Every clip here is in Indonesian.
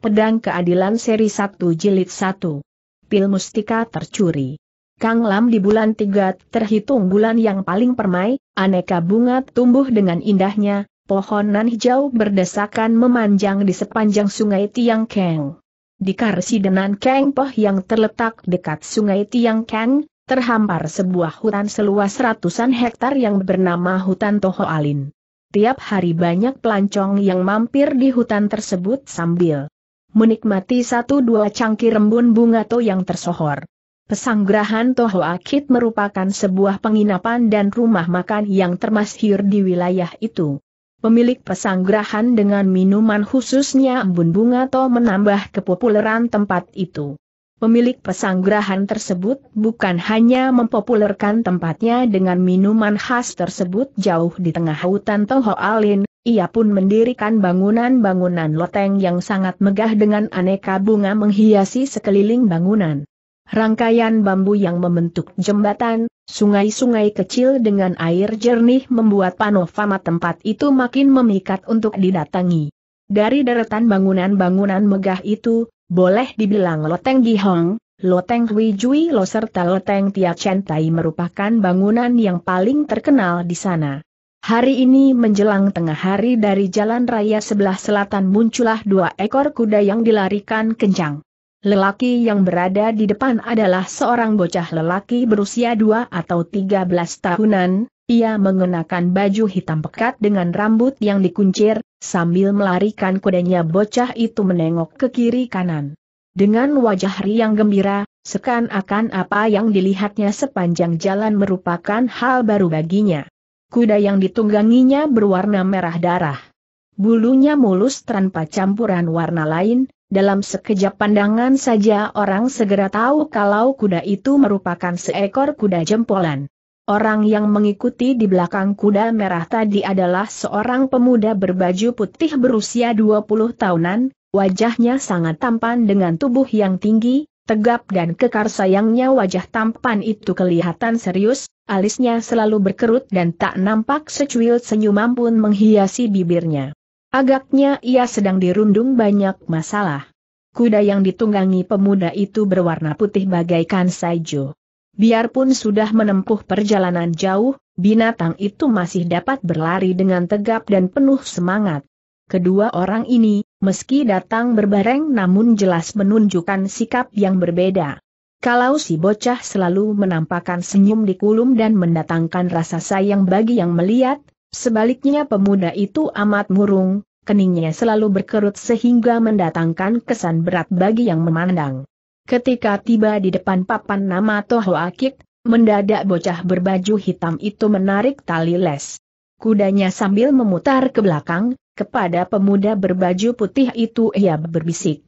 Pedang Keadilan Seri 1 Jilid 1. Pil Mustika Tercuri. Kang Lam di bulan 3 terhitung bulan yang paling permai, aneka bunga tumbuh dengan indahnya, pohonan hijau berdesakan memanjang di sepanjang sungai Tiang Keng. Di Karsidenan Keng Poh yang terletak dekat sungai Tiang Keng, terhampar sebuah hutan seluas ratusan hektar yang bernama Hutan Toho Alin. Tiap hari banyak pelancong yang mampir di hutan tersebut sambil menikmati satu dua cangkir rembun bunga to yang tersohor. Pesanggrahan Toho Akit merupakan sebuah penginapan dan rumah makan yang termasyhur di wilayah itu. Pemilik pesanggrahan dengan minuman khususnya embun bunga to menambah kepopuleran tempat itu. Pemilik pesanggrahan tersebut bukan hanya mempopulerkan tempatnya dengan minuman khas tersebut jauh di tengah hutan Toho Alin, ia pun mendirikan bangunan-bangunan loteng yang sangat megah dengan aneka bunga menghiasi sekeliling bangunan. Rangkaian bambu yang membentuk jembatan, sungai-sungai kecil dengan air jernih membuat panorama tempat itu makin memikat untuk didatangi. Dari deretan bangunan-bangunan megah itu, boleh dibilang Loteng Gihong, Loteng Hui Jui Lo serta Loteng Tia Centai merupakan bangunan yang paling terkenal di sana. Hari ini menjelang tengah hari dari jalan raya sebelah selatan muncullah dua ekor kuda yang dilarikan kencang. Lelaki yang berada di depan adalah seorang bocah lelaki berusia dua atau tiga belas tahunan, ia mengenakan baju hitam pekat dengan rambut yang dikuncir, sambil melarikan kudanya bocah itu menengok ke kiri kanan. Dengan wajah riang gembira, seakan-akan apa yang dilihatnya sepanjang jalan merupakan hal baru baginya. Kuda yang ditungganginya berwarna merah darah. Bulunya mulus tanpa campuran warna lain, dalam sekejap pandangan saja orang segera tahu kalau kuda itu merupakan seekor kuda jempolan. Orang yang mengikuti di belakang kuda merah tadi adalah seorang pemuda berbaju putih berusia 20 tahunan, wajahnya sangat tampan dengan tubuh yang tinggi, tegap dan kekar sayangnya wajah tampan itu kelihatan serius, alisnya selalu berkerut dan tak nampak secuil senyuman pun menghiasi bibirnya. Agaknya ia sedang dirundung banyak masalah. Kuda yang ditunggangi pemuda itu berwarna putih bagaikan salju. Biarpun sudah menempuh perjalanan jauh, binatang itu masih dapat berlari dengan tegap dan penuh semangat. Kedua orang ini, meski datang berbareng namun jelas menunjukkan sikap yang berbeda. Kalau si bocah selalu menampakkan senyum di kulum dan mendatangkan rasa sayang bagi yang melihat, sebaliknya pemuda itu amat murung, keningnya selalu berkerut sehingga mendatangkan kesan berat bagi yang memandang. Ketika tiba di depan papan nama Toho Akik, mendadak bocah berbaju hitam itu menarik tali les. Kudanya sambil memutar ke belakang, kepada pemuda berbaju putih itu ia berbisik.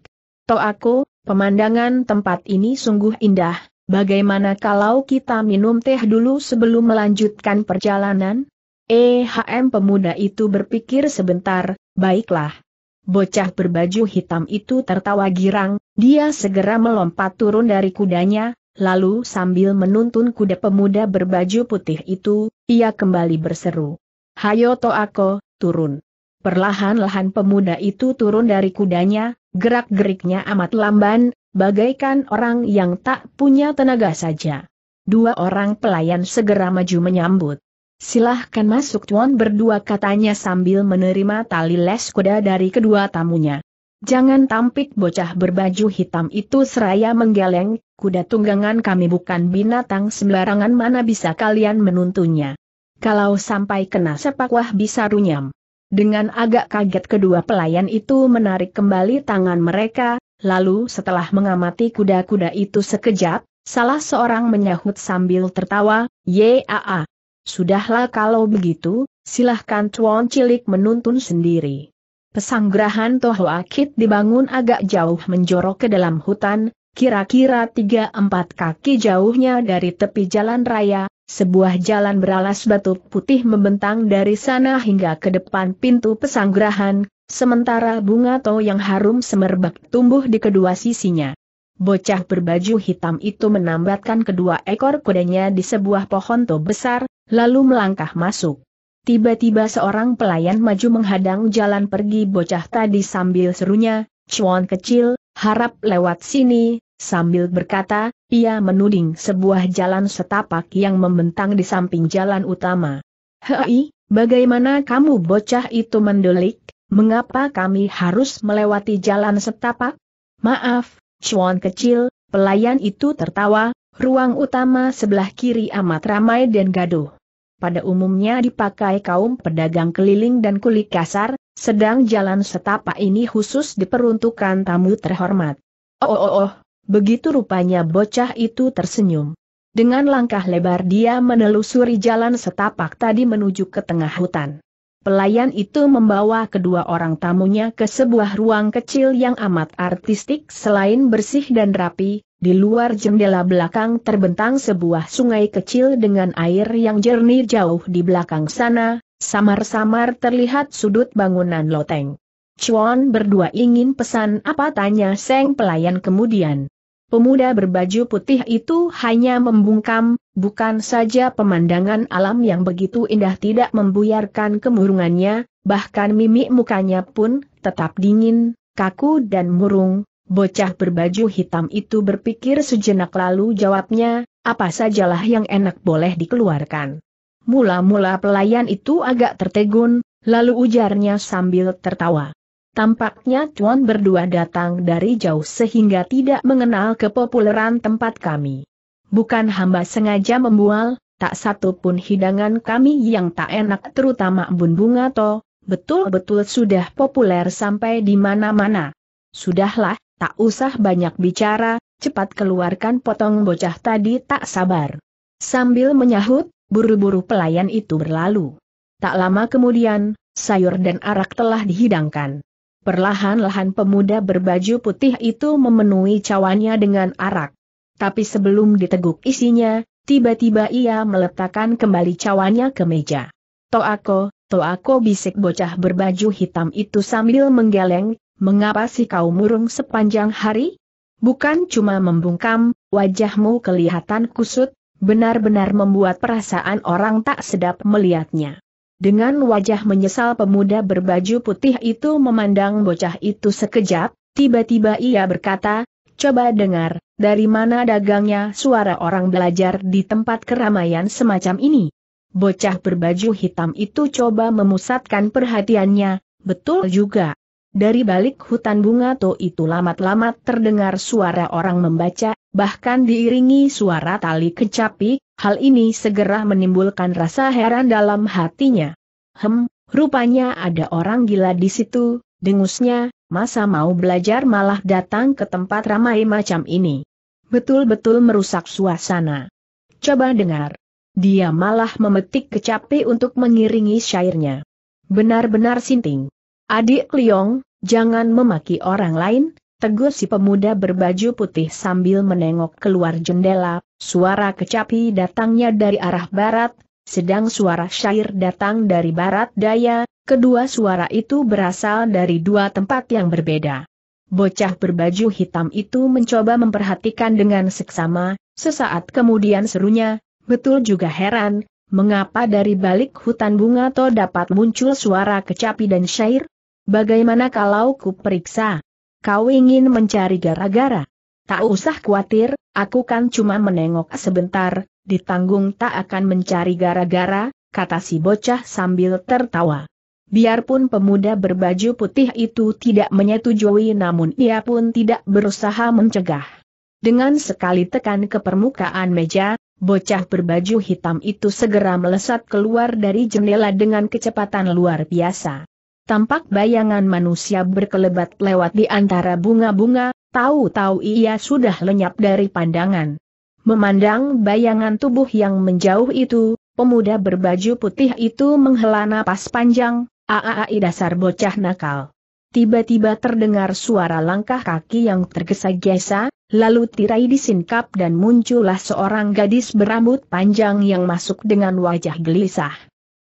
Toh aku, pemandangan tempat ini sungguh indah, bagaimana kalau kita minum teh dulu sebelum melanjutkan perjalanan? EHM pemuda itu berpikir sebentar, baiklah, Bocah berbaju hitam itu tertawa girang, dia segera melompat turun dari kudanya, lalu sambil menuntun kuda pemuda berbaju putih itu, ia kembali berseru. Hayo Toako, turun. Perlahan-lahan pemuda itu turun dari kudanya, gerak-geriknya amat lamban, bagaikan orang yang tak punya tenaga saja. Dua orang pelayan segera maju menyambut. Silahkan masuk tuan berdua katanya sambil menerima tali les kuda dari kedua tamunya. Jangan tampik bocah berbaju hitam itu seraya menggeleng, kuda tunggangan kami bukan binatang sembarangan mana bisa kalian menuntunnya. Kalau sampai kena sepak wah bisa runyam. Dengan agak kaget kedua pelayan itu menarik kembali tangan mereka, lalu setelah mengamati kuda-kuda itu sekejap, salah seorang menyahut sambil tertawa, Yaa, Sudahlah kalau begitu, silahkan Tuan Cilik menuntun sendiri. Pesanggrahan Toho Akit dibangun agak jauh menjorok ke dalam hutan, kira-kira tiga empat kaki jauhnya dari tepi jalan raya, sebuah jalan beralas batu putih membentang dari sana hingga ke depan pintu pesanggrahan, sementara bunga to yang harum semerbak tumbuh di kedua sisinya. Bocah berbaju hitam itu menambatkan kedua ekor kudanya di sebuah pohon to besar, lalu melangkah masuk. Tiba-tiba seorang pelayan maju menghadang jalan pergi bocah tadi sambil serunya, Chuan kecil, harap lewat sini, sambil berkata, ia menuding sebuah jalan setapak yang membentang di samping jalan utama. Hei, bagaimana kamu bocah itu mendelik, mengapa kami harus melewati jalan setapak? Maaf, Chuan kecil, pelayan itu tertawa, ruang utama sebelah kiri amat ramai dan gaduh. Pada umumnya dipakai kaum pedagang keliling dan kulit kasar, sedang jalan setapak ini khusus diperuntukkan tamu terhormat. Oh oh oh, Begitu rupanya bocah itu tersenyum. Dengan langkah lebar dia menelusuri jalan setapak tadi menuju ke tengah hutan. Pelayan itu membawa kedua orang tamunya ke sebuah ruang kecil yang amat artistik selain bersih dan rapi, di luar jendela belakang terbentang sebuah sungai kecil dengan air yang jernih jauh di belakang sana, samar-samar terlihat sudut bangunan loteng. Chuan berdua ingin pesan apa tanya Seng pelayan kemudian. Pemuda berbaju putih itu hanya membungkam, bukan saja pemandangan alam yang begitu indah tidak membuyarkan kemurungannya, bahkan mimik mukanya pun tetap dingin, kaku dan murung. Bocah berbaju hitam itu berpikir sejenak lalu jawabnya, apa sajalah yang enak boleh dikeluarkan. Mula-mula pelayan itu agak tertegun, lalu ujarnya sambil tertawa. Tampaknya Tuan berdua datang dari jauh sehingga tidak mengenal kepopuleran tempat kami. Bukan hamba sengaja membual, tak satu pun hidangan kami yang tak enak terutama bun bunga to, betul-betul sudah populer sampai di mana-mana. Sudahlah, tak usah banyak bicara, cepat keluarkan potong bocah tadi tak sabar. Sambil menyahut, buru-buru pelayan itu berlalu. Tak lama kemudian, sayur dan arak telah dihidangkan. Perlahan-lahan pemuda berbaju putih itu memenuhi cawannya dengan arak. Tapi sebelum diteguk isinya, tiba-tiba ia meletakkan kembali cawannya ke meja. Toako, Toako bisik bocah berbaju hitam itu sambil menggeleng, mengapa sih kau murung sepanjang hari? Bukan cuma membungkam, wajahmu kelihatan kusut, benar-benar membuat perasaan orang tak sedap melihatnya. Dengan wajah menyesal pemuda berbaju putih itu memandang bocah itu sekejap, tiba-tiba ia berkata, Coba dengar, dari mana dagangnya suara orang belajar di tempat keramaian semacam ini? Bocah berbaju hitam itu coba memusatkan perhatiannya, betul juga. Dari balik hutan bunga to itu lamat-lamat terdengar suara orang membaca, bahkan diiringi suara tali kecapi, hal ini segera menimbulkan rasa heran dalam hatinya. Hem, rupanya ada orang gila di situ, dengusnya, masa mau belajar malah datang ke tempat ramai macam ini. Betul-betul merusak suasana. Coba dengar. Dia malah memetik kecapi untuk mengiringi syairnya. Benar-benar sinting. Adik Kliong, jangan memaki orang lain, tegur si pemuda berbaju putih sambil menengok keluar jendela, suara kecapi datangnya dari arah barat, sedang suara syair datang dari barat daya, kedua suara itu berasal dari dua tempat yang berbeda. Bocah berbaju hitam itu mencoba memperhatikan dengan seksama, sesaat kemudian serunya, betul juga heran, mengapa dari balik hutan bunga to dapat muncul suara kecapi dan syair? Bagaimana kalau ku periksa? Kau ingin mencari gara-gara? Tak usah khawatir, aku kan cuma menengok sebentar, ditanggung tak akan mencari gara-gara, kata si bocah sambil tertawa. Biarpun pemuda berbaju putih itu tidak menyetujui namun ia pun tidak berusaha mencegah. Dengan sekali tekan ke permukaan meja, bocah berbaju hitam itu segera melesat keluar dari jendela dengan kecepatan luar biasa. Tampak bayangan manusia berkelebat lewat di antara bunga-bunga, tahu-tahu ia sudah lenyap dari pandangan. Memandang bayangan tubuh yang menjauh itu, pemuda berbaju putih itu menghela napas panjang, aaai dasar bocah nakal. Tiba-tiba terdengar suara langkah kaki yang tergesa-gesa, lalu tirai disingkap dan muncullah seorang gadis berambut panjang yang masuk dengan wajah gelisah.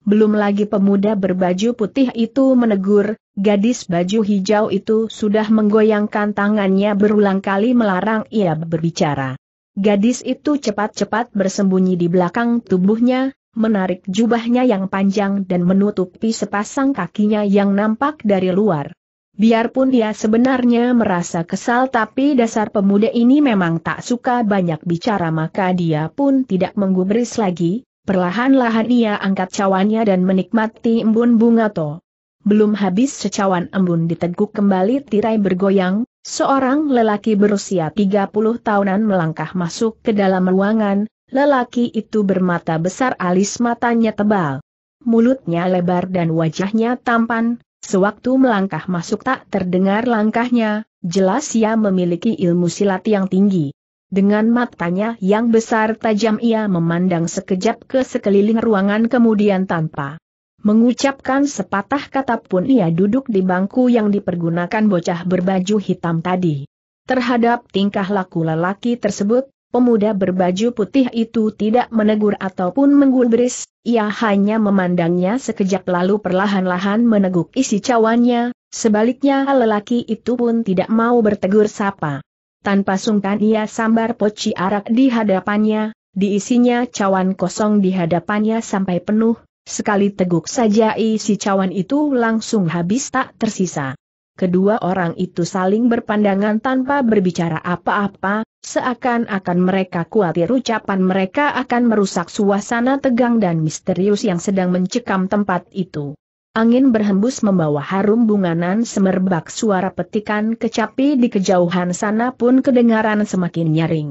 Belum lagi pemuda berbaju putih itu menegur, gadis baju hijau itu sudah menggoyangkan tangannya berulang kali melarang ia berbicara. Gadis itu cepat-cepat bersembunyi di belakang tubuhnya, menarik jubahnya yang panjang dan menutupi sepasang kakinya yang nampak dari luar. Biarpun dia sebenarnya merasa kesal tapi dasar pemuda ini memang tak suka banyak bicara maka dia pun tidak menggubris lagi, perlahan-lahan ia angkat cawannya dan menikmati embun bunga to. Belum habis secawan embun diteguk kembali tirai bergoyang, seorang lelaki berusia 30 tahunan melangkah masuk ke dalam ruangan, lelaki itu bermata besar alis matanya tebal. Mulutnya lebar dan wajahnya tampan, Sewaktu melangkah masuk tak terdengar langkahnya, jelas ia memiliki ilmu silat yang tinggi. Dengan matanya yang besar tajam ia memandang sekejap ke sekeliling ruangan kemudian tanpa mengucapkan sepatah kata pun ia duduk di bangku yang dipergunakan bocah berbaju hitam tadi. Terhadap tingkah laku lelaki tersebut, Pemuda berbaju putih itu tidak menegur ataupun menggubris, ia hanya memandangnya sekejap lalu perlahan-lahan meneguk isi cawannya, sebaliknya lelaki itu pun tidak mau bertegur sapa. Tanpa sungkan ia sambar poci arak di hadapannya, diisinya cawan kosong di hadapannya sampai penuh, sekali teguk saja isi cawan itu langsung habis tak tersisa. Kedua orang itu saling berpandangan tanpa berbicara apa-apa, seakan-akan mereka khawatir ucapan mereka akan merusak suasana tegang dan misterius yang sedang mencekam tempat itu. Angin berhembus membawa harum bunganan semerbak suara petikan kecapi di kejauhan sana pun kedengaran semakin nyaring.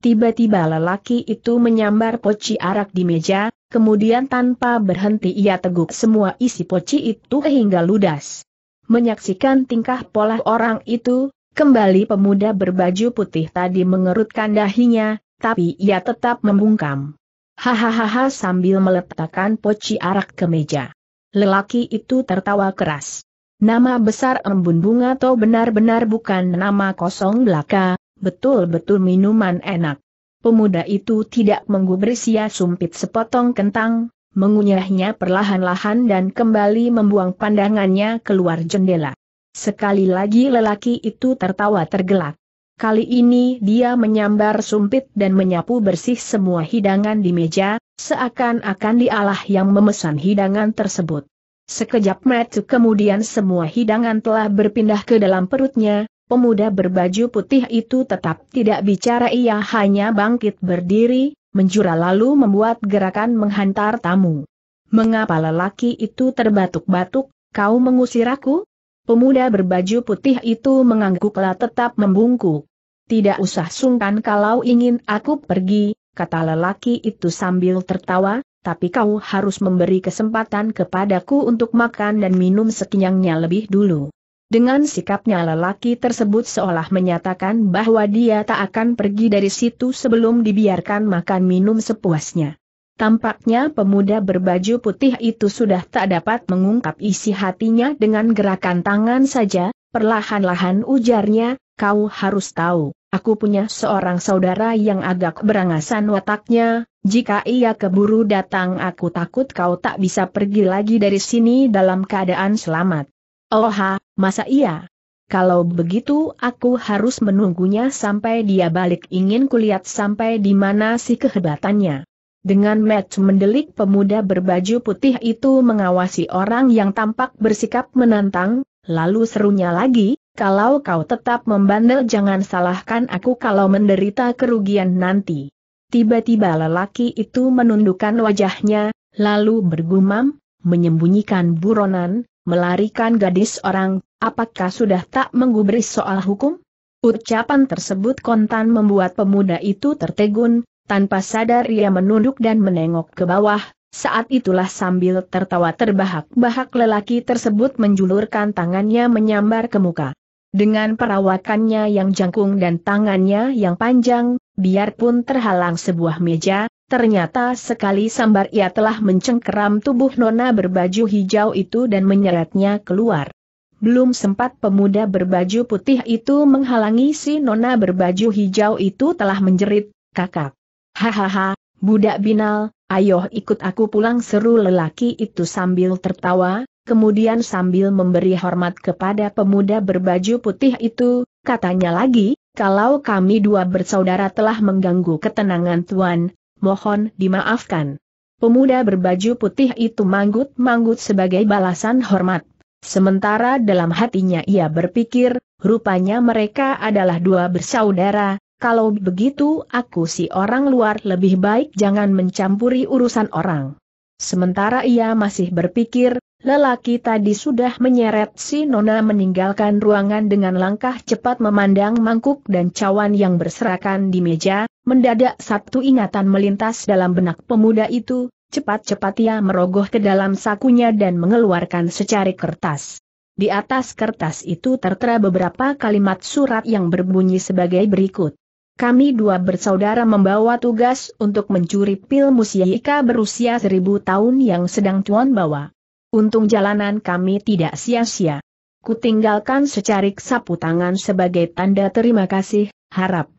Tiba-tiba lelaki itu menyambar poci arak di meja, kemudian tanpa berhenti ia teguk semua isi poci itu hingga ludas. Menyaksikan tingkah pola orang itu, kembali pemuda berbaju putih tadi mengerutkan dahinya, tapi ia tetap membungkam. Hahaha sambil meletakkan poci arak ke meja. Lelaki itu tertawa keras. Nama besar embun bunga atau benar-benar bukan nama kosong belaka, betul-betul minuman enak. Pemuda itu tidak menggubris ia sumpit sepotong kentang, mengunyahnya perlahan-lahan dan kembali membuang pandangannya keluar jendela. Sekali lagi lelaki itu tertawa tergelak. Kali ini dia menyambar sumpit dan menyapu bersih semua hidangan di meja, seakan-akan dialah yang memesan hidangan tersebut. Sekejap mata kemudian semua hidangan telah berpindah ke dalam perutnya, pemuda berbaju putih itu tetap tidak bicara ia hanya bangkit berdiri, menjura lalu membuat gerakan menghantar tamu. Mengapa lelaki itu terbatuk-batuk, kau mengusir aku? Pemuda berbaju putih itu mengangguklah tetap membungkuk. Tidak usah sungkan kalau ingin aku pergi, kata lelaki itu sambil tertawa, tapi kau harus memberi kesempatan kepadaku untuk makan dan minum sekenyangnya lebih dulu. Dengan sikapnya lelaki tersebut seolah menyatakan bahwa dia tak akan pergi dari situ sebelum dibiarkan makan minum sepuasnya. Tampaknya pemuda berbaju putih itu sudah tak dapat mengungkap isi hatinya dengan gerakan tangan saja, perlahan-lahan ujarnya, kau harus tahu, aku punya seorang saudara yang agak berangasan wataknya, jika ia keburu datang aku takut kau tak bisa pergi lagi dari sini dalam keadaan selamat. Oha, masa iya? Kalau begitu aku harus menunggunya sampai dia balik ingin kulihat sampai di mana si kehebatannya. Dengan Matt mendelik pemuda berbaju putih itu mengawasi orang yang tampak bersikap menantang, lalu serunya lagi, kalau kau tetap membandel jangan salahkan aku kalau menderita kerugian nanti. Tiba-tiba lelaki itu menundukkan wajahnya, lalu bergumam, menyembunyikan buronan, melarikan gadis orang, apakah sudah tak menggubris soal hukum? Ucapan tersebut kontan membuat pemuda itu tertegun, tanpa sadar ia menunduk dan menengok ke bawah, saat itulah sambil tertawa terbahak-bahak lelaki tersebut menjulurkan tangannya menyambar ke muka. Dengan perawakannya yang jangkung dan tangannya yang panjang, biarpun terhalang sebuah meja, Ternyata sekali sambar ia telah mencengkeram tubuh nona berbaju hijau itu dan menyeretnya keluar. Belum sempat pemuda berbaju putih itu menghalangi si nona berbaju hijau itu telah menjerit, kakak. Hahaha, budak binal, ayo ikut aku pulang seru lelaki itu sambil tertawa, kemudian sambil memberi hormat kepada pemuda berbaju putih itu, katanya lagi, kalau kami dua bersaudara telah mengganggu ketenangan tuan, mohon dimaafkan. Pemuda berbaju putih itu manggut-manggut sebagai balasan hormat. Sementara dalam hatinya ia berpikir, rupanya mereka adalah dua bersaudara, kalau begitu aku si orang luar lebih baik jangan mencampuri urusan orang. Sementara ia masih berpikir, lelaki tadi sudah menyeret si Nona meninggalkan ruangan dengan langkah cepat memandang mangkuk dan cawan yang berserakan di meja, mendadak satu ingatan melintas dalam benak pemuda itu, cepat-cepat ia merogoh ke dalam sakunya dan mengeluarkan secari kertas. Di atas kertas itu tertera beberapa kalimat surat yang berbunyi sebagai berikut. Kami dua bersaudara membawa tugas untuk mencuri pil musyika berusia seribu tahun yang sedang Tuan bawa. Untung jalanan kami tidak sia-sia. Kutinggalkan secarik sapu tangan sebagai tanda terima kasih, harap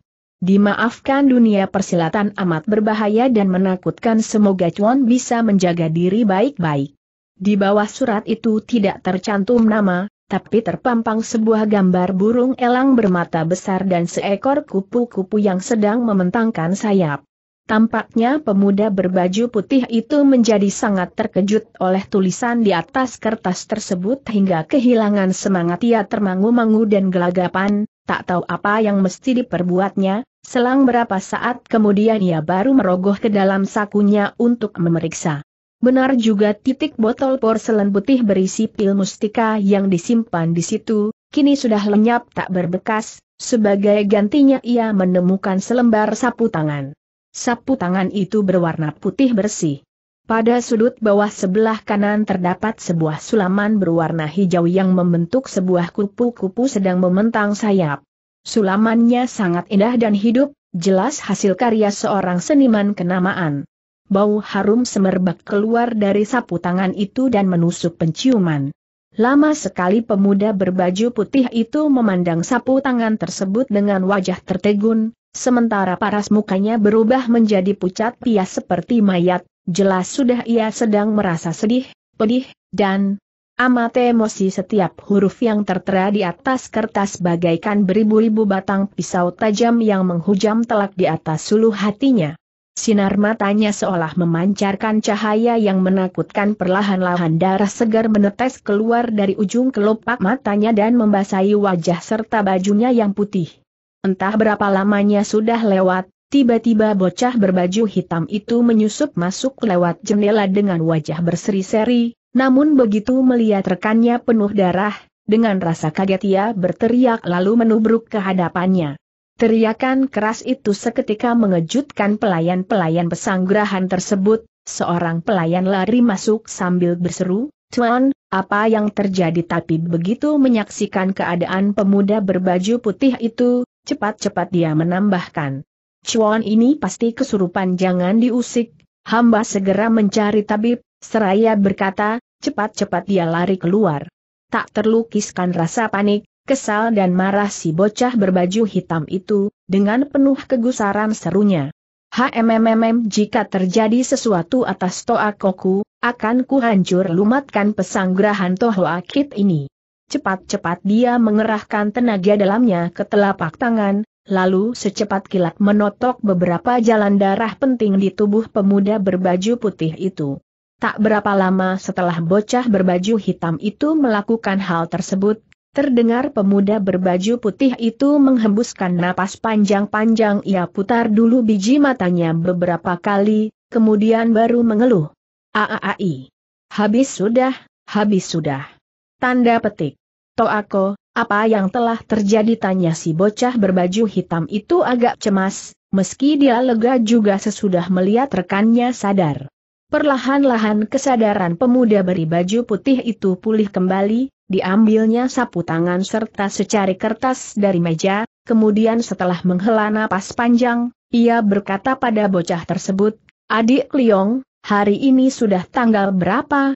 Dimaafkan dunia persilatan amat berbahaya dan menakutkan semoga Chuan bisa menjaga diri baik-baik. Di bawah surat itu tidak tercantum nama, tapi terpampang sebuah gambar burung elang bermata besar dan seekor kupu-kupu yang sedang membentangkan sayap. Tampaknya pemuda berbaju putih itu menjadi sangat terkejut oleh tulisan di atas kertas tersebut hingga kehilangan semangat ia termangu-mangu dan gelagapan, tak tahu apa yang mesti diperbuatnya, Selang berapa saat kemudian ia baru merogoh ke dalam sakunya untuk memeriksa. Benar juga titik botol porselen putih berisi pil mustika yang disimpan di situ, kini sudah lenyap tak berbekas, sebagai gantinya ia menemukan selembar sapu tangan. Sapu tangan itu berwarna putih bersih. Pada sudut bawah sebelah kanan terdapat sebuah sulaman berwarna hijau yang membentuk sebuah kupu-kupu sedang mementang sayap. Sulamannya sangat indah dan hidup, jelas hasil karya seorang seniman kenamaan. Bau harum semerbak keluar dari sapu tangan itu dan menusuk penciuman. Lama sekali pemuda berbaju putih itu memandang sapu tangan tersebut dengan wajah tertegun, sementara paras mukanya berubah menjadi pucat pias seperti mayat, jelas sudah ia sedang merasa sedih, pedih, dan Amat emosi setiap huruf yang tertera di atas kertas bagaikan beribu-ribu batang pisau tajam yang menghujam telak di atas suluh hatinya. Sinar matanya seolah memancarkan cahaya yang menakutkan perlahan-lahan darah segar menetes keluar dari ujung kelopak matanya dan membasahi wajah serta bajunya yang putih. Entah berapa lamanya sudah lewat, tiba-tiba bocah berbaju hitam itu menyusup masuk lewat jendela dengan wajah berseri-seri, namun begitu melihat rekannya penuh darah, dengan rasa kaget ia berteriak lalu menubruk ke hadapannya. Teriakan keras itu seketika mengejutkan pelayan-pelayan pesanggerahan tersebut, seorang pelayan lari masuk sambil berseru, Tuan, apa yang terjadi? Tapi begitu menyaksikan keadaan pemuda berbaju putih itu, cepat-cepat dia menambahkan. Chuan ini pasti kesurupan jangan diusik, hamba segera mencari tabib, seraya berkata, cepat-cepat dia lari keluar. Tak terlukiskan rasa panik, kesal dan marah si bocah berbaju hitam itu, dengan penuh kegusaran serunya. HMMM jika terjadi sesuatu atas Toa Koku, akan kuhancur lumatkan pesanggerahan Toa Kit ini. Cepat-cepat dia mengerahkan tenaga dalamnya ke telapak tangan, lalu secepat kilat menotok beberapa jalan darah penting di tubuh pemuda berbaju putih itu. Tak berapa lama setelah bocah berbaju hitam itu melakukan hal tersebut, terdengar pemuda berbaju putih itu menghembuskan napas panjang-panjang ia putar dulu biji matanya beberapa kali, kemudian baru mengeluh. Aaai. Habis sudah, habis sudah. Tanda petik. Toako, apa yang telah terjadi tanya si bocah berbaju hitam itu agak cemas, meski dia lega juga sesudah melihat rekannya sadar. Perlahan-lahan kesadaran pemuda beri baju putih itu pulih kembali, diambilnya sapu tangan serta secari kertas dari meja, kemudian setelah menghela napas panjang, ia berkata pada bocah tersebut, Adik Liong, hari ini sudah tanggal berapa?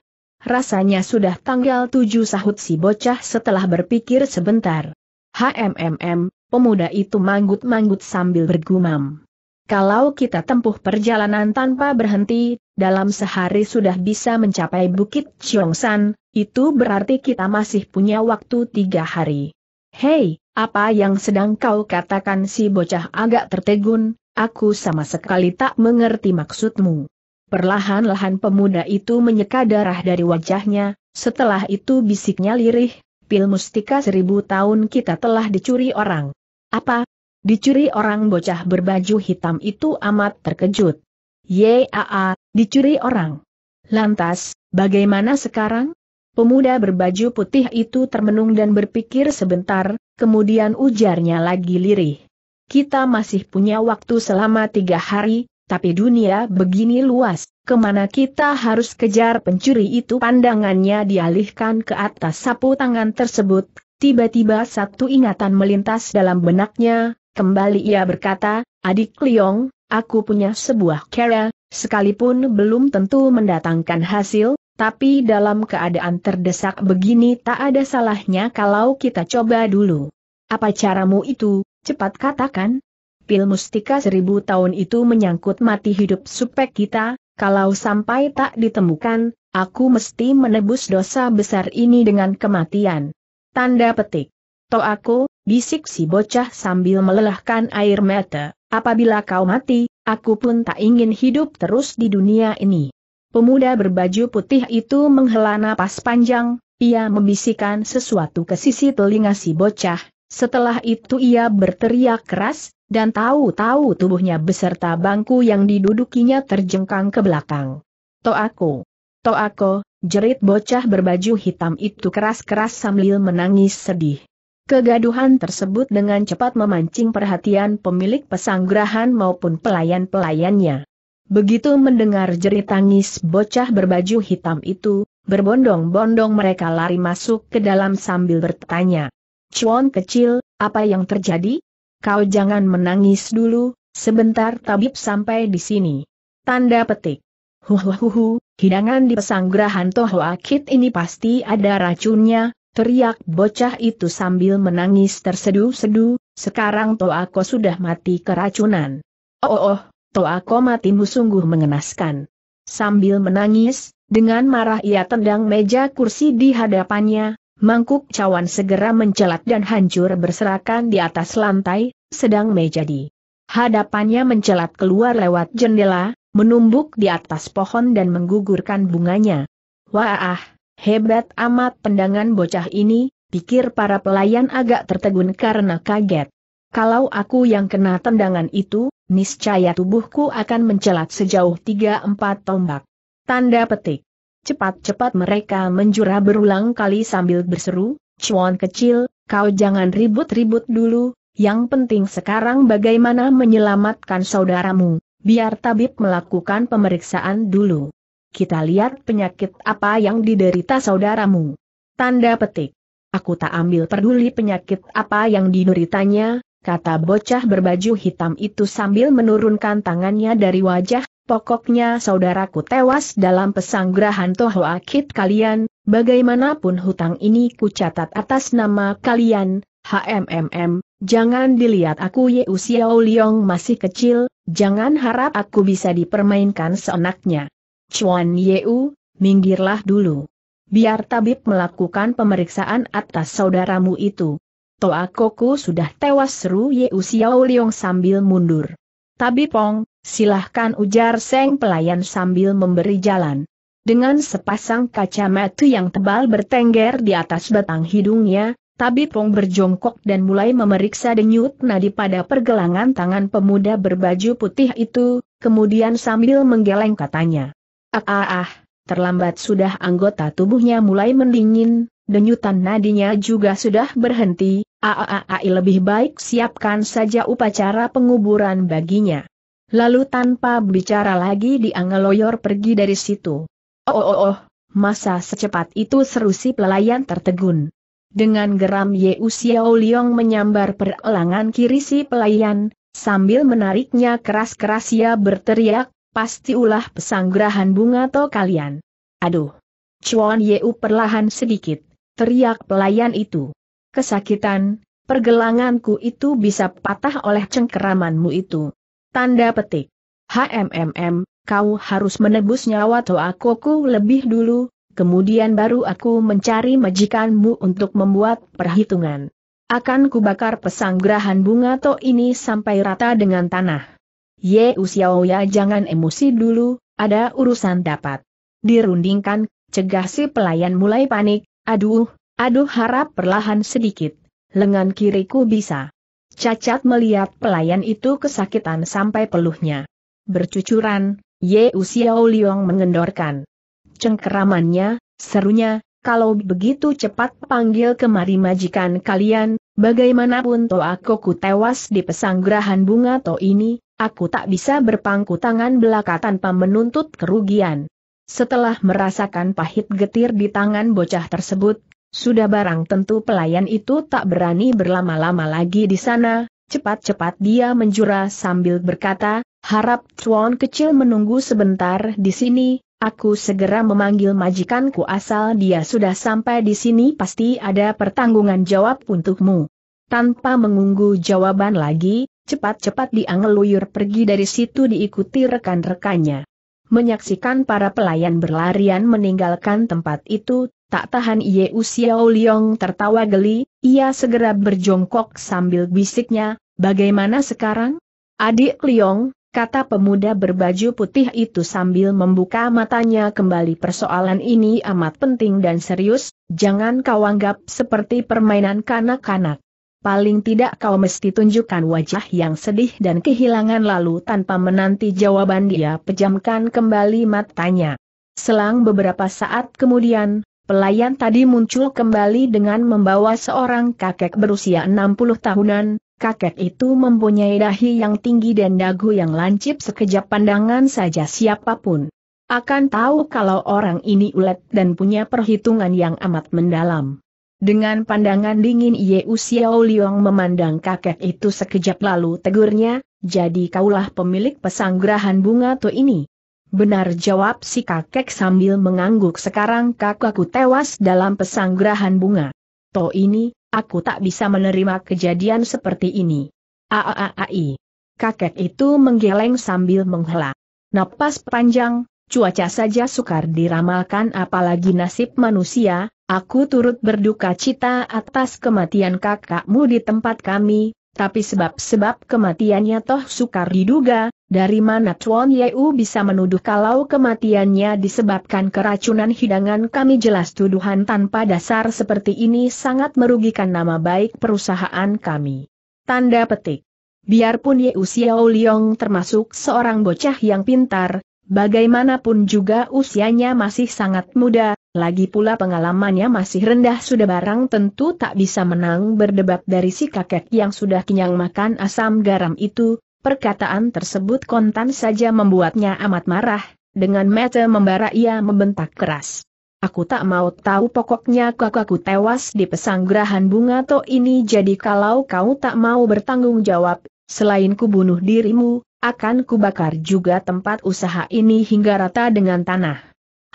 Rasanya sudah tanggal tujuh sahut si bocah setelah berpikir sebentar. HMMM, pemuda itu manggut-manggut sambil bergumam. Kalau kita tempuh perjalanan tanpa berhenti, dalam sehari sudah bisa mencapai Bukit Chiongsan, itu berarti kita masih punya waktu tiga hari. Hei, apa yang sedang kau katakan si bocah agak tertegun, aku sama sekali tak mengerti maksudmu. Perlahan-lahan pemuda itu menyeka darah dari wajahnya, setelah itu bisiknya lirih, pil mustika seribu tahun kita telah dicuri orang. Apa? Dicuri orang bocah berbaju hitam itu amat terkejut. Yaa, dicuri orang. Lantas, bagaimana sekarang? Pemuda berbaju putih itu termenung dan berpikir sebentar, kemudian ujarnya lagi lirih. Kita masih punya waktu selama tiga hari, tapi dunia begini luas, ke mana kita harus kejar pencuri itu pandangannya dialihkan ke atas sapu tangan tersebut, tiba-tiba satu ingatan melintas dalam benaknya, kembali ia berkata, adik Liong, aku punya sebuah cara, sekalipun belum tentu mendatangkan hasil, tapi dalam keadaan terdesak begini tak ada salahnya kalau kita coba dulu. Apa caramu itu, cepat katakan. Pil mustika seribu tahun itu menyangkut mati hidup supek kita, kalau sampai tak ditemukan, aku mesti menebus dosa besar ini dengan kematian. Tanda petik. To aku, bisik si bocah sambil melelahkan air mata, apabila kau mati, aku pun tak ingin hidup terus di dunia ini. Pemuda berbaju putih itu menghela napas panjang, ia membisikkan sesuatu ke sisi telinga si bocah, setelah itu ia berteriak keras, dan tahu-tahu tubuhnya beserta bangku yang didudukinya terjengkang ke belakang. Toako! Toako! jerit bocah berbaju hitam itu keras-keras sambil menangis sedih. Kegaduhan tersebut dengan cepat memancing perhatian pemilik pesanggrahan maupun pelayan-pelayannya. Begitu mendengar jerit tangis bocah berbaju hitam itu, berbondong-bondong mereka lari masuk ke dalam sambil bertanya. Chuan kecil, apa yang terjadi? Kau jangan menangis dulu, sebentar tabib sampai di sini. Tanda petik. Huhuhuhu, hidangan di pesanggrahan Tohua Kit ini pasti ada racunnya, teriak bocah itu sambil menangis tersedu-sedu, sekarang Toako sudah mati keracunan. Oh, oh, oh Toako matimu sungguh mengenaskan. Sambil menangis, dengan marah ia tendang meja kursi di hadapannya, mangkuk cawan segera mencelat dan hancur berserakan di atas lantai, sedang meja di hadapannya mencelat keluar lewat jendela, menumbuk di atas pohon dan menggugurkan bunganya. Wah, hebat amat pendangan bocah ini, pikir para pelayan agak tertegun karena kaget. Kalau aku yang kena tendangan itu, niscaya tubuhku akan mencelat sejauh tiga empat tombak. Tanda petik. Cepat-cepat mereka menjura berulang kali sambil berseru, Cuan kecil, kau jangan ribut-ribut dulu, yang penting sekarang bagaimana menyelamatkan saudaramu, biar tabib melakukan pemeriksaan dulu. Kita lihat penyakit apa yang diderita saudaramu. Tanda petik. Aku tak ambil peduli penyakit apa yang dideritanya, kata bocah berbaju hitam itu sambil menurunkan tangannya dari wajah, pokoknya saudaraku tewas dalam pesanggrahan Tohoa Kit kalian, bagaimanapun hutang ini kucatat atas nama kalian, HMMM, jangan dilihat aku Ye Xiao Liong masih kecil, jangan harap aku bisa dipermainkan seenaknya. Chuan Yeu, minggirlah dulu. Biar tabib melakukan pemeriksaan atas saudaramu itu. Toa Koku sudah tewas seru Ye Xiao Liong sambil mundur. Tabi Pong, silahkan ujar Seng pelayan sambil memberi jalan. Dengan sepasang kacamata yang tebal bertengger di atas batang hidungnya, Tabi Pong berjongkok dan mulai memeriksa denyut nadi pada pergelangan tangan pemuda berbaju putih itu, kemudian sambil menggeleng katanya. Ah ah ah, terlambat sudah anggota tubuhnya mulai mendingin, denyutan nadinya juga sudah berhenti, Aaai lebih baik siapkan saja upacara penguburan baginya. Lalu tanpa bicara lagi dia ngeloyor pergi dari situ. Oh oh oh, masa secepat itu seru si pelayan tertegun. Dengan geram Ye Xiao Liong menyambar perelangan kiri si pelayan, sambil menariknya keras-keras ia berteriak, pasti ulah pesanggrahan bunga to kalian. Aduh! Chuan Yeu perlahan sedikit teriak pelayan itu. Kesakitan, pergelanganku itu bisa patah oleh cengkeramanmu itu. Tanda petik. HMMM, kau harus menebus nyawa Toakoku lebih dulu, kemudian baru aku mencari majikanmu untuk membuat perhitungan. Akan kubakar pesanggrahan bunga to ini sampai rata dengan tanah. Ye Xiao ya jangan emosi dulu, ada urusan dapat. Dirundingkan, cegah si pelayan mulai panik, aduh, aduh harap perlahan sedikit, lengan kiriku bisa. Cacat melihat pelayan itu kesakitan sampai peluhnya. Bercucuran, Ye Xiao Liong mengendorkan. Cengkeramannya, serunya, kalau begitu cepat panggil kemari majikan kalian, bagaimanapun toh aku ku tewas di pesanggrahan bunga to ini, aku tak bisa berpangku tangan belaka tanpa menuntut kerugian. Setelah merasakan pahit getir di tangan bocah tersebut, sudah barang tentu pelayan itu tak berani berlama-lama lagi di sana, cepat-cepat dia menjura sambil berkata, harap Tuan kecil menunggu sebentar di sini, aku segera memanggil majikanku asal dia sudah sampai di sini pasti ada pertanggungan jawab untukmu. Tanpa mengunggu jawaban lagi, cepat-cepat dia ngeluyur pergi dari situ diikuti rekan-rekannya. Menyaksikan para pelayan berlarian meninggalkan tempat itu, tak tahan Ye Xiao Liong tertawa geli, ia segera berjongkok sambil bisiknya, bagaimana sekarang? Adik Liong, kata pemuda berbaju putih itu sambil membuka matanya kembali persoalan ini amat penting dan serius, jangan kau anggap seperti permainan kanak-kanak. Paling tidak kau mesti tunjukkan wajah yang sedih dan kehilangan lalu tanpa menanti jawaban dia pejamkan kembali matanya. Selang beberapa saat kemudian, pelayan tadi muncul kembali dengan membawa seorang kakek berusia 60 tahunan, kakek itu mempunyai dahi yang tinggi dan dagu yang lancip sekejap pandangan saja siapa pun. Akan tahu kalau orang ini ulet dan punya perhitungan yang amat mendalam. Dengan pandangan dingin Ye Xiao Liong memandang kakek itu sekejap lalu tegurnya, jadi kaulah pemilik pesanggrahan bunga to ini. Benar jawab si kakek sambil mengangguk sekarang kakakku tewas dalam pesanggrahan bunga. To ini, aku tak bisa menerima kejadian seperti ini. Aaai. Kakek itu menggeleng sambil menghela. Napas panjang, cuaca saja sukar diramalkan apalagi nasib manusia, Aku turut berduka cita atas kematian kakakmu di tempat kami, tapi sebab-sebab kematiannya toh sukar diduga, dari mana Tuan Yeu bisa menuduh kalau kematiannya disebabkan keracunan hidangan kami jelas tuduhan tanpa dasar seperti ini sangat merugikan nama baik perusahaan kami. Tanda petik. Biarpun Yeu Xiao Liong termasuk seorang bocah yang pintar, bagaimanapun juga usianya masih sangat muda, lagi pula pengalamannya masih rendah sudah barang tentu tak bisa menang berdebat dari si kakek yang sudah kenyang makan asam garam itu, perkataan tersebut kontan saja membuatnya amat marah, dengan mata membara ia membentak keras. Aku tak mau tahu pokoknya kakakku tewas di pesanggrahan bunga to ini jadi kalau kau tak mau bertanggung jawab, selain ku bunuh dirimu, akan kubakar juga tempat usaha ini hingga rata dengan tanah.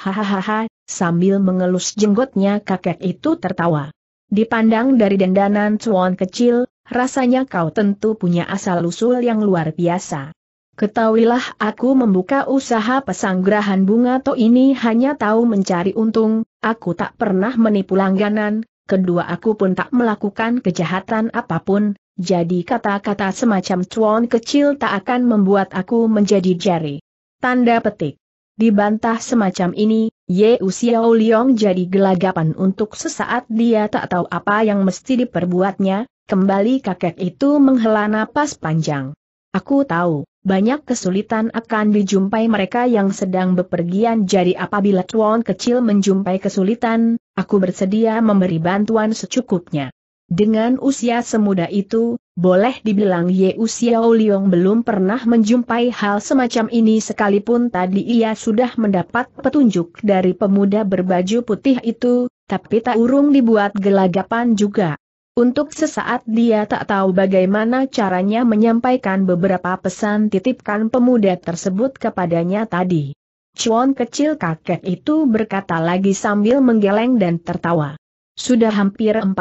Hahaha, sambil mengelus jenggotnya kakek itu tertawa. Dipandang dari dendanan cuan kecil, rasanya kau tentu punya asal-usul yang luar biasa. Ketahuilah aku membuka usaha pesanggrahan bunga to ini hanya tahu mencari untung, aku tak pernah menipu langganan, kedua aku pun tak melakukan kejahatan apa pun, jadi kata-kata semacam cuan kecil tak akan membuat aku menjadi jari. Tanda petik. Dibantah semacam ini, Ye Xiao Liong jadi gelagapan untuk sesaat dia tak tahu apa yang mesti diperbuatnya, kembali kakek itu menghela napas panjang. Aku tahu, banyak kesulitan akan dijumpai mereka yang sedang bepergian jadi apabila tuan kecil menjumpai kesulitan, aku bersedia memberi bantuan secukupnya. Dengan usia semuda itu, boleh dibilang Ye Xiao Liong belum pernah menjumpai hal semacam ini sekalipun tadi ia sudah mendapat petunjuk dari pemuda berbaju putih itu, tapi tak urung dibuat gelagapan juga. Untuk sesaat dia tak tahu bagaimana caranya menyampaikan beberapa pesan titipkan pemuda tersebut kepadanya tadi. Chuan kecil kakek itu berkata lagi sambil menggeleng dan tertawa. Sudah hampir 40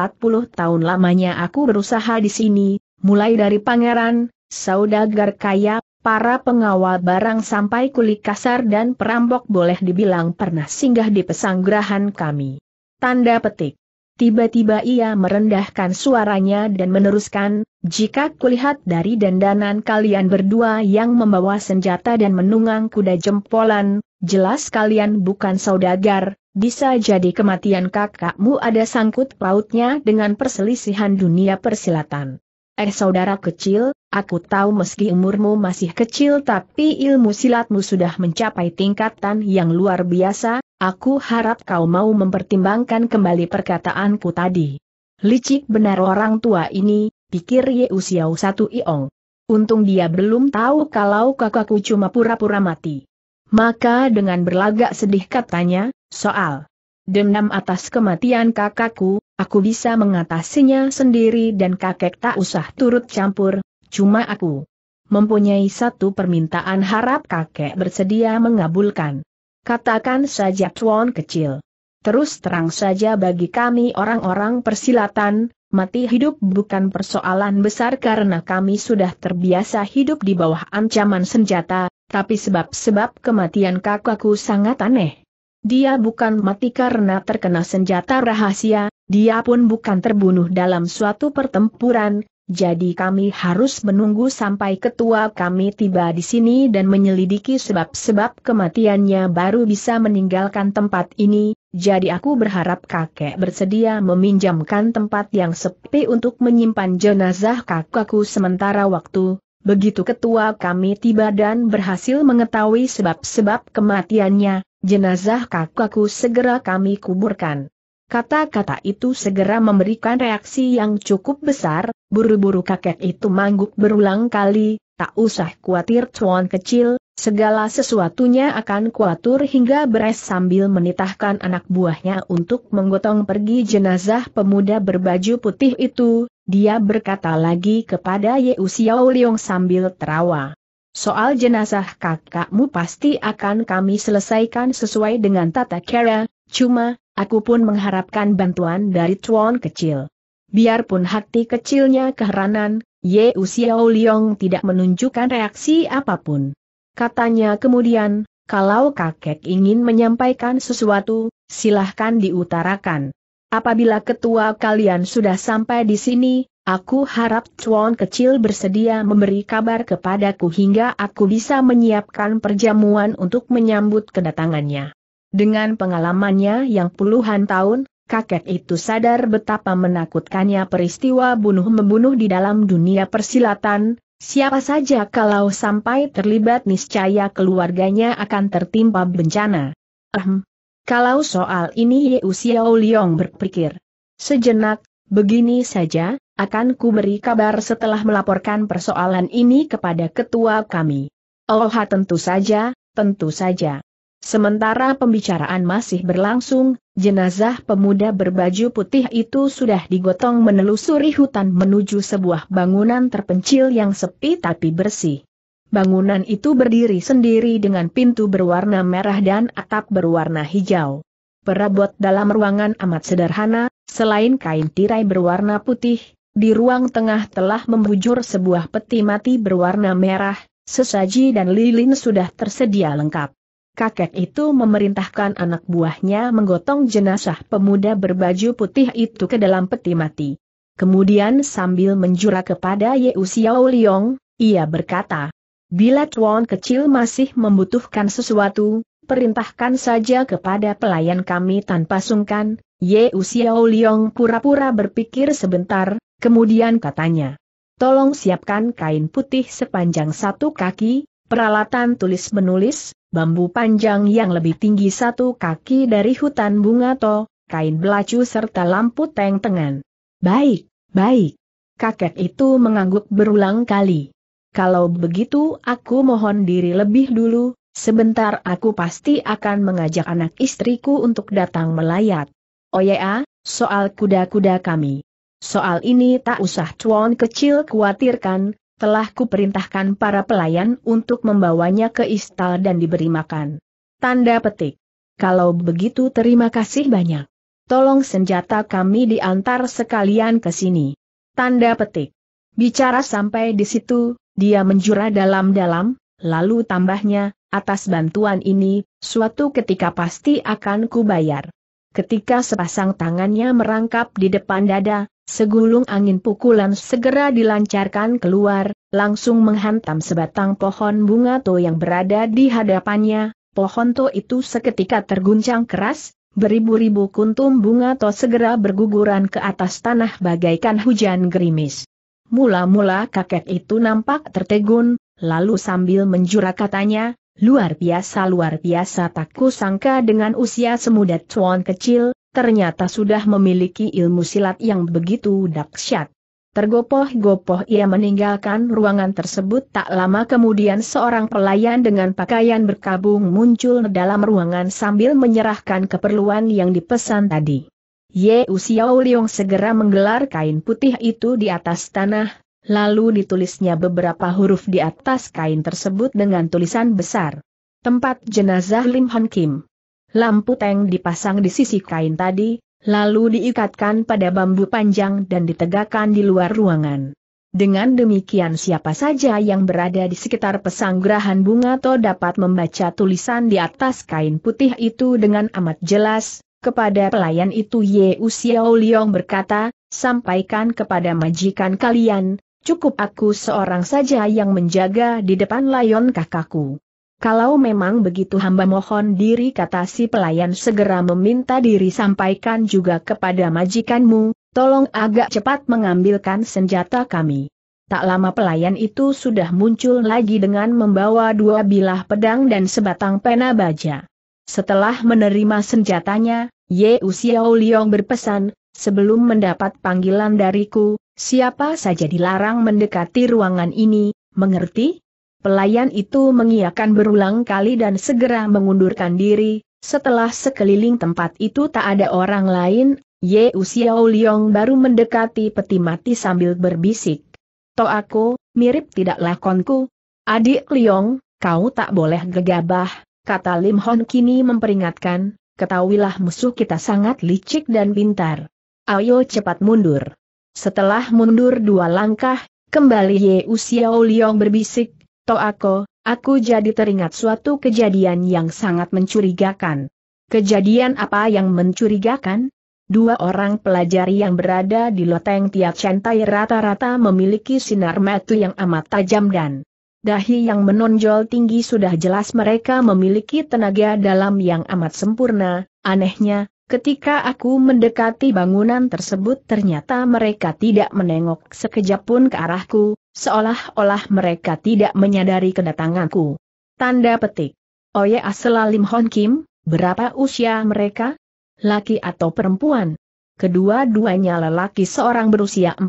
tahun lamanya aku berusaha di sini, mulai dari pangeran, saudagar kaya, para pengawal barang sampai kulit kasar dan perampok boleh dibilang pernah singgah di pesanggrahan kami. Tanda petik. Tiba-tiba ia merendahkan suaranya dan meneruskan, jika kulihat dari dandanan kalian berdua yang membawa senjata dan menunggang kuda jempolan, jelas kalian bukan saudagar, bisa jadi kematian kakakmu ada sangkut pautnya dengan perselisihan dunia persilatan. Eh saudara kecil, aku tahu meski umurmu masih kecil tapi ilmu silatmu sudah mencapai tingkatan yang luar biasa, Aku harap kau mau mempertimbangkan kembali perkataanku tadi. Licik benar orang tua ini, pikir Ye Usiau satu Iong. Untung dia belum tahu kalau kakakku cuma pura-pura mati. Maka dengan berlagak sedih katanya, soal dendam atas kematian kakakku, aku bisa mengatasinya sendiri dan kakek tak usah turut campur, cuma aku mempunyai satu permintaan harap kakek bersedia mengabulkan. Katakan saja tuan kecil. Terus terang saja bagi kami orang-orang persilatan, mati hidup bukan persoalan besar karena kami sudah terbiasa hidup di bawah ancaman senjata, tapi sebab-sebab kematian kakakku sangat aneh. Dia bukan mati karena terkena senjata rahasia, dia pun bukan terbunuh dalam suatu pertempuran, jadi kami harus menunggu sampai ketua kami tiba di sini dan menyelidiki sebab-sebab kematiannya baru bisa meninggalkan tempat ini, jadi aku berharap kakek bersedia meminjamkan tempat yang sepi untuk menyimpan jenazah kakakku sementara waktu. Begitu ketua kami tiba dan berhasil mengetahui sebab-sebab kematiannya, jenazah kakakku segera kami kuburkan. Kata-kata itu segera memberikan reaksi yang cukup besar, buru-buru kakek itu mangguk berulang kali, tak usah khawatir tuan kecil, segala sesuatunya akan kuatur hingga beres sambil menitahkan anak buahnya untuk menggotong pergi jenazah pemuda berbaju putih itu, dia berkata lagi kepada Ye Xiao Liong sambil terawa. Soal jenazah kakakmu pasti akan kami selesaikan sesuai dengan tata cara, cuma, Aku pun mengharapkan bantuan dari Tuan kecil. Biarpun hati kecilnya keheranan, Ye Xiao Liong tidak menunjukkan reaksi apa pun. Katanya kemudian, kalau kakek ingin menyampaikan sesuatu, silahkan diutarakan. Apabila ketua kalian sudah sampai di sini, aku harap Tuan kecil bersedia memberi kabar kepadaku hingga aku bisa menyiapkan perjamuan untuk menyambut kedatangannya. Dengan pengalamannya yang puluhan tahun, kakek itu sadar betapa menakutkannya peristiwa bunuh-membunuh di dalam dunia persilatan, siapa saja kalau sampai terlibat niscaya keluarganya akan tertimpa bencana. Ahem. Kalau soal ini Ye Xiao Liong berpikir. Sejenak, begini saja, akan ku beri kabar setelah melaporkan persoalan ini kepada ketua kami. Oh tentu saja, tentu saja. Sementara pembicaraan masih berlangsung, jenazah pemuda berbaju putih itu sudah digotong menelusuri hutan menuju sebuah bangunan terpencil yang sepi tapi bersih. Bangunan itu berdiri sendiri dengan pintu berwarna merah dan atap berwarna hijau. Perabot dalam ruangan amat sederhana, selain kain tirai berwarna putih, di ruang tengah telah membujur sebuah peti mati berwarna merah, sesaji dan lilin sudah tersedia lengkap kakek itu memerintahkan anak buahnya menggotong jenazah pemuda berbaju putih itu ke dalam peti mati. Kemudian sambil menjura kepada Ye Xiao Liong, ia berkata, Bila Tuan kecil masih membutuhkan sesuatu, perintahkan saja kepada pelayan kami tanpa sungkan, Ye Xiao Liong pura-pura berpikir sebentar, kemudian katanya, Tolong siapkan kain putih sepanjang satu kaki, peralatan tulis-menulis, bambu panjang yang lebih tinggi satu kaki dari hutan bunga to, kain belacu serta lampu teng-tengan. Baik, baik. Kakek itu mengangguk berulang kali. Kalau begitu aku mohon diri lebih dulu, sebentar aku pasti akan mengajak anak istriku untuk datang melayat. Oh ya, soal kuda-kuda kami. Soal ini tak usah tuan kecil khawatirkan, telah kuperintahkan para pelayan untuk membawanya ke istal dan diberi makan. Tanda petik. Kalau begitu terima kasih banyak. Tolong senjata kami diantar sekalian ke sini. Tanda petik. Bicara sampai di situ, dia menjura dalam-dalam, lalu tambahnya, atas bantuan ini, suatu ketika pasti akan kubayar. ketika sepasang tangannya merangkap di depan dada, segulung angin pukulan segera dilancarkan keluar, langsung menghantam sebatang pohon bunga to yang berada di hadapannya, pohon to itu seketika terguncang keras, beribu-ribu kuntum bunga to segera berguguran ke atas tanah bagaikan hujan gerimis. Mula-mula kakek itu nampak tertegun, lalu sambil menjura katanya, luar biasa luar biasa tak sangka dengan usia semuda tuan kecil, ternyata sudah memiliki ilmu silat yang begitu dahsyat. Tergopoh-gopoh ia meninggalkan ruangan tersebut tak lama kemudian seorang pelayan dengan pakaian berkabung muncul dalam ruangan sambil menyerahkan keperluan yang dipesan tadi. Ye Xiao Liong segera menggelar kain putih itu di atas tanah, Lalu ditulisnya beberapa huruf di atas kain tersebut dengan tulisan besar. Tempat jenazah Lim Hon Kim. Lampu teng dipasang di sisi kain tadi, lalu diikatkan pada bambu panjang dan ditegakkan di luar ruangan. Dengan demikian siapa saja yang berada di sekitar pesanggerahan bunga to dapat membaca tulisan di atas kain putih itu dengan amat jelas, kepada pelayan itu Ye Xiao Liong berkata, sampaikan kepada majikan kalian, cukup aku seorang saja yang menjaga di depan layon kakakku. Kalau memang begitu hamba mohon diri kata si pelayan segera meminta diri sampaikan juga kepada majikanmu, tolong agak cepat mengambilkan senjata kami. Tak lama pelayan itu sudah muncul lagi dengan membawa dua bilah pedang dan sebatang pena baja. Setelah menerima senjatanya, Ye Xiao Liong berpesan, sebelum mendapat panggilan dariku, Siapa saja dilarang mendekati ruangan ini, mengerti? Pelayan itu mengiyakan berulang kali dan segera mengundurkan diri, setelah sekeliling tempat itu tak ada orang lain, Ye Xiao Liong baru mendekati peti mati sambil berbisik. To aku, mirip tidak lakonku. Adik Liong, kau tak boleh gegabah, kata Lim Hon kini memperingatkan, ketahuilah musuh kita sangat licik dan pintar. Ayo cepat mundur. Setelah mundur dua langkah, kembali Ye Xiao Liong berbisik, To aku, aku jadi teringat suatu kejadian yang sangat mencurigakan. Kejadian apa yang mencurigakan? Dua orang pelajar yang berada di loteng tiap centai rata-rata memiliki sinar mata yang amat tajam dan dahi yang menonjol tinggi sudah jelas mereka memiliki tenaga dalam yang amat sempurna, anehnya, Ketika aku mendekati bangunan tersebut ternyata mereka tidak menengok sekejap pun ke arahku, seolah-olah mereka tidak menyadari kedatanganku. Tanda petik. Oye Asela Lim Hon Kim, berapa usia mereka? Laki atau perempuan? Kedua-duanya lelaki seorang berusia 40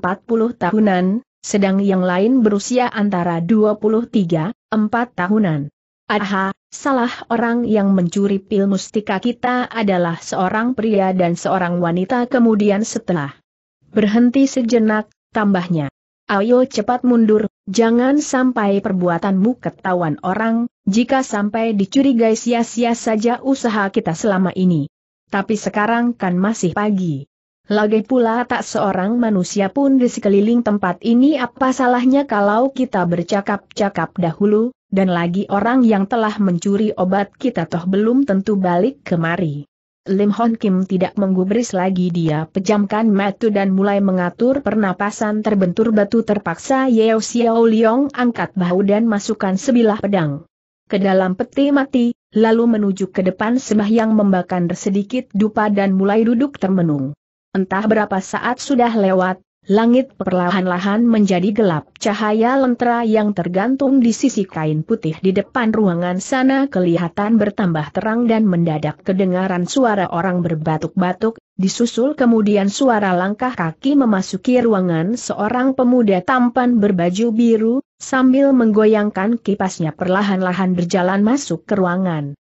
tahunan, sedang yang lain berusia antara 23, 4 tahunan. Aha, Salah orang yang mencuri pil mustika kita adalah seorang pria dan seorang wanita kemudian setelah berhenti sejenak, tambahnya. Ayo cepat mundur, jangan sampai perbuatanmu ketahuan orang, jika sampai dicurigai sia-sia saja usaha kita selama ini. Tapi sekarang kan masih pagi. Lagi pula tak seorang manusia pun di sekeliling tempat ini apa salahnya kalau kita bercakap-cakap dahulu, dan lagi orang yang telah mencuri obat kita toh belum tentu balik kemari. Lim Hon Kim tidak menggubris lagi dia pejamkan mata dan mulai mengatur pernapasan terbentur batu terpaksa Yeo Xiao Liong angkat bahu dan masukkan sebilah pedang ke dalam peti mati, lalu menuju ke depan sembahyang membakar sedikit dupa dan mulai duduk termenung. Entah berapa saat sudah lewat, Langit perlahan-lahan menjadi gelap. Cahaya lentera yang tergantung di sisi kain putih di depan ruangan sana kelihatan bertambah terang dan mendadak kedengaran suara orang berbatuk-batuk, disusul kemudian suara langkah kaki memasuki ruangan seorang pemuda tampan berbaju biru, sambil menggoyangkan kipasnya perlahan-lahan berjalan masuk ke ruangan.